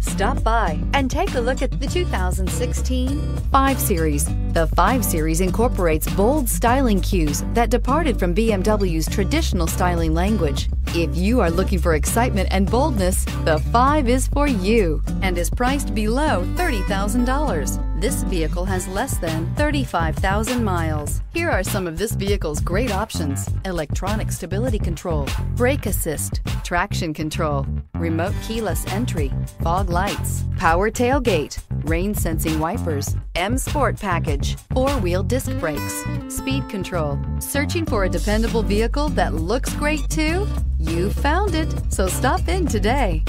Stop by and take a look at the 2016 5 Series. The 5 Series incorporates bold styling cues that departed from BMW's traditional styling language. If you are looking for excitement and boldness, the 5 is for you and is priced below $30,000. This vehicle has less than 35,000 miles. Here are some of this vehicle's great options. Electronic stability control, brake assist, traction control, remote keyless entry, fog lights, power tailgate, rain sensing wipers, M Sport package, four-wheel disc brakes, speed control. Searching for a dependable vehicle that looks great too? You found it, so stop in today.